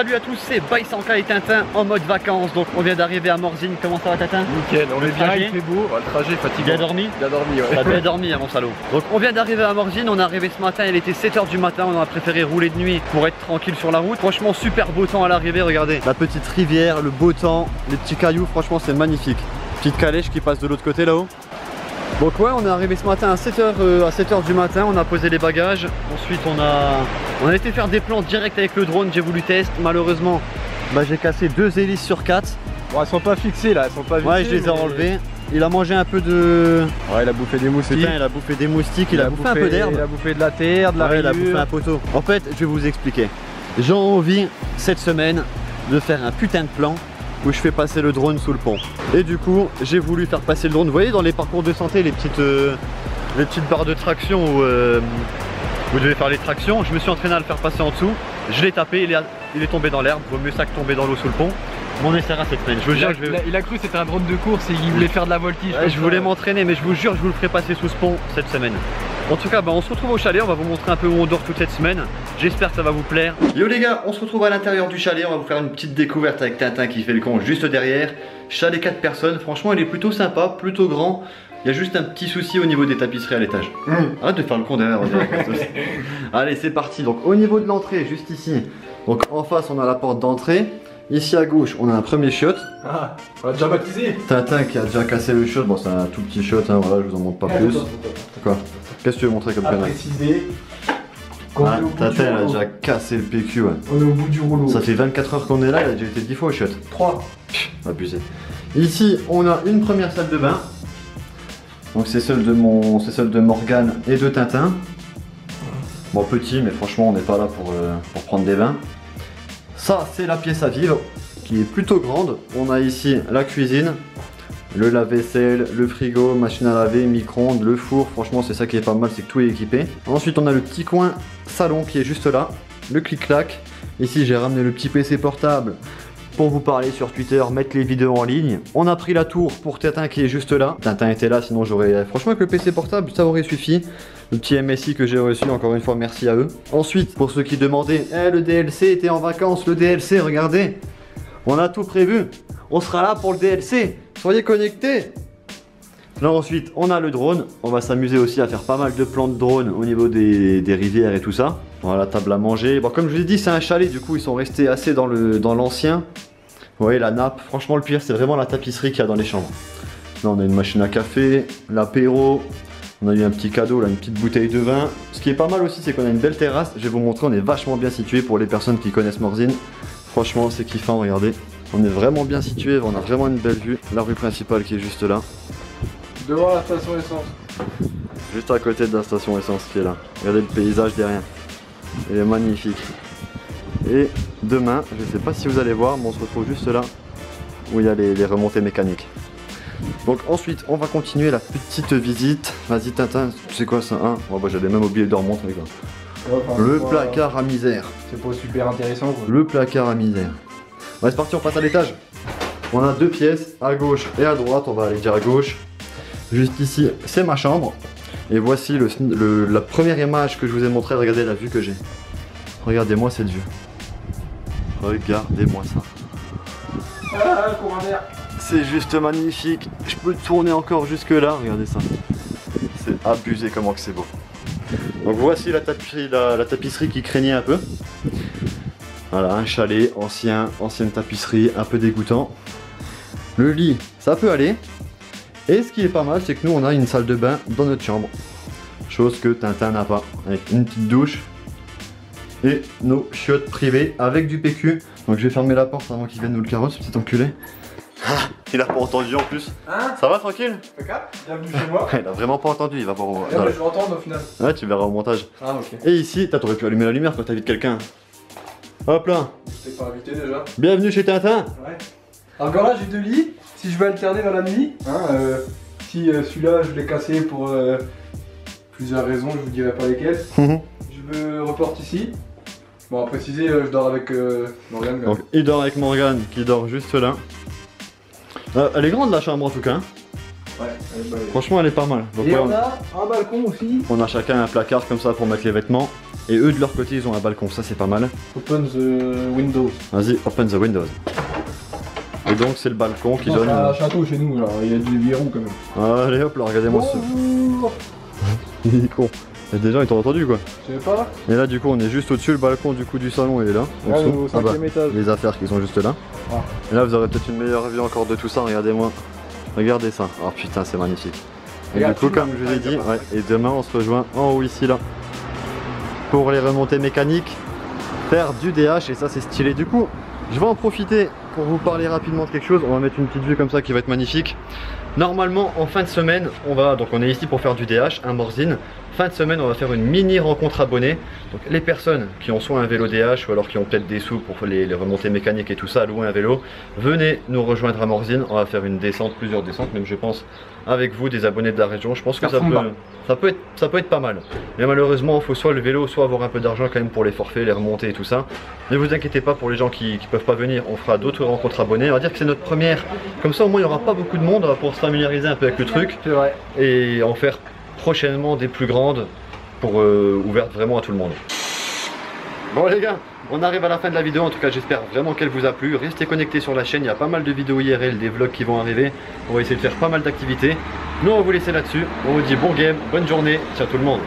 Salut à tous, c'est Baisanka et Tintin en mode vacances. Donc on vient d'arriver à Morzine. Comment ça va Tintin Nickel, on Le est bien, il fait beau. Ouais, le trajet est fatigant. Bien dormi Bien dormi, ouais. T'as bien dormi, hein, mon salaud. Donc on vient d'arriver à Morzine, on est arrivé ce matin, il était 7h du matin, on a préféré rouler de nuit pour être tranquille sur la route. Franchement, super beau temps à l'arrivée, regardez. La petite rivière, le beau temps, les petits cailloux, franchement, c'est magnifique. Petite calèche qui passe de l'autre côté là-haut. Donc ouais, on est arrivé ce matin à 7h, à 7h du matin, on a posé les bagages. Ensuite, on a, on a été faire des plans direct avec le drone, j'ai voulu tester. Malheureusement, bah, j'ai cassé deux hélices sur quatre. Bon, elles sont pas fixées là, elles sont pas Ouais, je les ai mais- enlevées. Il a mangé un peu de... Ouais, il a bouffé des moustiques. Il a bouffé des moustiques, il, a, bouffé, un peu d'herbe. Il a bouffé de la terre, de la Ouais, il a bouffé un poteau. En fait, je vais vous expliquer. J'ai envie cette semaine de faire un putain de plan où je fais passer le drone sous le pont. Et du coup, j'ai voulu faire passer le drone. Vous voyez dans les parcours de santé, les petites, euh, les petites barres de traction où euh, vous devez faire les tractions. Je me suis entraîné à le faire passer en dessous. Je l'ai tapé, il est, il est tombé dans l'herbe. Vaut mieux ça que tomber dans l'eau sous le pont. Mais on essaiera cette semaine. Je vous Il jure, a, je vais. il a- il a cru que c'était un drone de course et qu'il voulait faire de la voltige. Ouais, je voulais m'entraîner, mais je vous jure, je vous le ferai passer sous ce pont cette semaine. En tout cas, bah, on se retrouve au chalet, on va vous montrer un peu où on dort toute cette semaine. J'espère que ça va vous plaire. Yo les gars, on se retrouve à l'intérieur du chalet, on va vous faire une petite découverte avec Tintin qui fait le con juste derrière. Chalet 4 personnes, franchement il est plutôt sympa, plutôt grand. Il y a juste un petit souci au niveau des tapisseries à l'étage. Arrête de faire le con derrière. on dirait. Allez, c'est parti. Donc au niveau de l'entrée, juste ici. Donc en face, on a la porte d'entrée. Ici à gauche, on a un premier chiotte. Ah, on l'a déjà baptisé. Tintin qui a déjà cassé le shot, bon c'est un tout petit shot, hein, voilà, je vous en montre pas plus. Quoi? Qu'est-ce que tu veux montrer comme À connerie préciser Ah, du Tintin il a déjà cassé le PQ, ouais. On est au bout du rouleau. Ça fait 24 heures qu'on est là, il a déjà été 10 fois au shot. 3. Abusé. Ici, on a une première salle de bain. Donc c'est celle de mon, c'est celle de Morgane et de Tintin. Bon petit, mais franchement on n'est pas là pour, euh, pour prendre des bains. Ça c'est la pièce à vivre, qui est plutôt grande. On a ici la cuisine, le lave-vaisselle, le frigo, machine à laver, micro-ondes, le four. Franchement c'est ça qui est pas mal, c'est que tout est équipé. Ensuite on a le petit coin salon qui est juste là, le clic-clac. Ici j'ai ramené le petit PC portable pour vous parler sur Twitter, mettre les vidéos en ligne. On a pris la tour pour Tintin qui est juste là. Tintin était là, sinon j'aurais. Franchement, avec le PC portable, ça aurait suffi. Le petit MSI que j'ai reçu, encore une fois, merci à eux. Ensuite, pour ceux qui demandaient, Eh, le DLC était en vacances, le DLC, regardez. On a tout prévu. On sera là pour le DLC. Soyez connectés. Là ensuite on a le drone, on va s'amuser aussi à faire pas mal de plans de drone au niveau des, rivières et tout ça. Voilà, table à manger. Bon comme je vous ai dit c'est un chalet, du coup ils sont restés assez dans l'ancien. Vous voyez la nappe, franchement le pire c'est vraiment la tapisserie qu'il y a dans les chambres. Là on a une machine à café, l'apéro, on a eu un petit cadeau là, une petite bouteille de vin. Ce qui est pas mal aussi c'est qu'on a une belle terrasse, je vais vous montrer, on est vachement bien situé pour les personnes qui connaissent Morzine. Franchement c'est kiffant, regardez. On est vraiment bien situé, on a vraiment une belle vue. La rue principale qui est juste là. Devant la station essence. Juste à côté de la station essence qui est là. Regardez le paysage derrière. Il est magnifique. Et demain, je sais pas si vous allez voir, mais on se retrouve juste là où il y a les, les remontées mécaniques. Donc ensuite, on va continuer la petite visite. Vas-y Tintin, tu sais quoi ça hein? Bah, J'avais même oublié de quoi. Ouais, enfin, Le c'est placard à misère. C'est pas super intéressant quoi. Le placard à misère. Ouais, c'est parti, on passe à l'étage. On a deux pièces, à gauche et à droite. On va aller dire à gauche. Juste ici, c'est ma chambre. Et voici le, la première image que je vous ai montrée. Regardez la vue que j'ai. Regardez-moi cette vue. Regardez-moi ça. C'est juste magnifique. Je peux tourner encore jusque là. Regardez ça. C'est abusé comment que c'est beau. Donc voici la, la tapisserie qui craignait un peu. Voilà, un chalet ancien, ancienne tapisserie, un peu dégoûtant. Le lit, ça peut aller. Et ce qui est pas mal, c'est que nous on a une salle de bain dans notre chambre. Chose que Tintin n'a pas. Avec une petite douche et nos chiottes privées avec du PQ. Donc je vais fermer la porte avant qu'il vienne nous le carotte, ce petit enculé. Ah, il a pas entendu en plus. Hein Ça va tranquille? Bienvenue chez moi? Il a vraiment pas entendu, il va voir au... Mais la- je vais entendre au final. Ouais, tu verras au montage. Ah, ok. Et ici, t'as- t'aurais pu allumer la lumière quand t'invites quelqu'un. Hop là, T'es pas invité déjà. bienvenue chez Tintin. Ouais. Encore là, j'ai deux lits. Si je veux alterner dans la nuit, hein, euh, si euh, celui-là je l'ai cassé pour euh, plusieurs raisons, je vous dirai pas lesquelles. Je me reporte ici. Bon, à préciser, je dors avec Morgane. Donc il dort avec Morgane qui dort juste là. Elle est grande la chambre en tout cas. hein. Franchement, elle est pas mal. Donc, Et ouais, on a un balcon aussi. on a chacun un placard comme ça pour mettre les vêtements. Et eux, de leur côté, ils ont un balcon. Ça, c'est pas mal. Open the window. Vas-y, open the windows. Et donc, c'est le balcon qui donne. C'est un château chez nous, alors il y a des verrous quand même. Allez hop là, regardez-moi ce. Il est con. Et déjà, ils t'ont entendu quoi. Je sais pas. Et là, du coup, on est juste au-dessus. Le balcon du coup du salon, il est là. en Là, dessous. au Ah bah, étage. les affaires qui sont juste là. Ah. Et là, vous aurez peut-être une meilleure vue encore de tout ça. Regardez-moi. Regardez ça. Oh putain, c'est magnifique. Et du coup, comme je vous ai dit, ouais, et demain, on se rejoint en haut ici là pour les remontées mécaniques, faire du DH et ça, c'est stylé. Du coup, je vais en profiter pour vous parler rapidement de quelque chose. On va mettre une petite vue comme ça qui va être magnifique. Normalement, en fin de semaine, on va donc on est ici pour faire du DH, un Morzine. Fin de semaine, on va faire une mini rencontre abonnée. Donc les personnes qui ont soit un vélo DH ou alors qui ont peut-être des sous pour les, les remontées mécaniques et tout ça, louer un vélo, venez nous rejoindre à Morzine. On va faire une descente, plusieurs descentes, même je pense avec vous, des abonnés de la région. Je pense que Ça ça peut, bas. ça peut être, ça peut être pas mal. Mais malheureusement, il faut soit le vélo, soit avoir un peu d'argent quand même pour les forfaits, les remontées et tout ça. Ne vous inquiétez pas pour les gens qui, peuvent pas venir. On fera d'autres rencontres abonnés. On va dire que c'est notre première. Comme ça, au moins, il n'y aura pas beaucoup de monde pour se familiariser un peu avec le truc et en faire prochainement des plus grandes pour euh, ouvertes vraiment à tout le monde. Bon les gars, on arrive à la fin de la vidéo, en tout cas j'espère vraiment qu'elle vous a plu. Restez connectés sur la chaîne, il y a pas mal de vidéos IRL, des vlogs qui vont arriver. On va essayer de faire pas mal d'activités. Nous on va vous laisser là-dessus. On vous dit bon game, bonne journée, ciao tout le monde.